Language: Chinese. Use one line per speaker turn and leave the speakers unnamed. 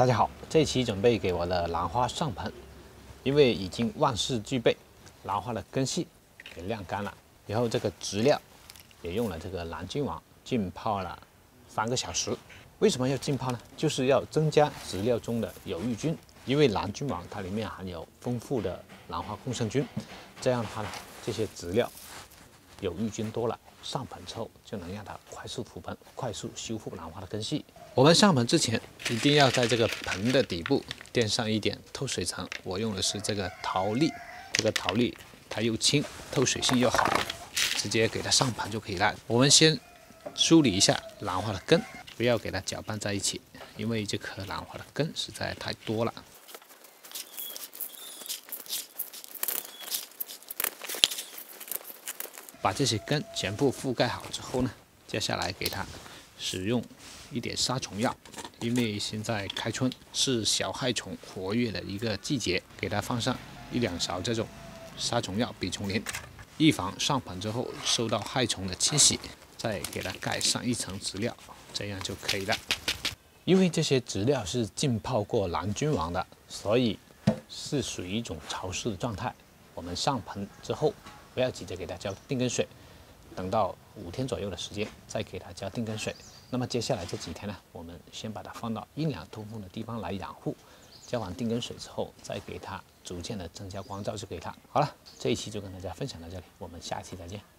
大家好，这期准备给我的兰花上盆，因为已经万事俱备，兰花的根系给晾干了，然后这个植料也用了这个蓝菌王浸泡了三个小时。为什么要浸泡呢？就是要增加植料中的有益菌，因为蓝菌王它里面含有丰富的兰花共生菌，这样的话呢，这些植料有益菌多了，上盆之后就能让它快速覆盆，快速修复兰花的根系。我们上盆之前一定要在这个盆的底部垫上一点透水层，我用的是这个陶粒，这个陶粒它又轻，透水性又好，直接给它上盆就可以了。我们先梳理一下兰花的根。不要给它搅拌在一起，因为这颗兰花的根实在太多了。把这些根全部覆盖好之后呢，接下来给它使用一点杀虫药，因为现在开春是小害虫活跃的一个季节，给它放上一两勺这种杀虫药吡虫灵，预防上盆之后受到害虫的侵袭。再给它盖上一层植料。这样就可以了。因为这些植料是浸泡过蓝菌王的，所以是属于一种潮湿的状态。我们上盆之后，不要急着给它浇定根水，等到五天左右的时间再给它浇定根水。那么接下来这几天呢，我们先把它放到阴凉通风的地方来养护。浇完定根水之后，再给它逐渐的增加光照就可以了。好了，这一期就跟大家分享到这里，我们下期再见。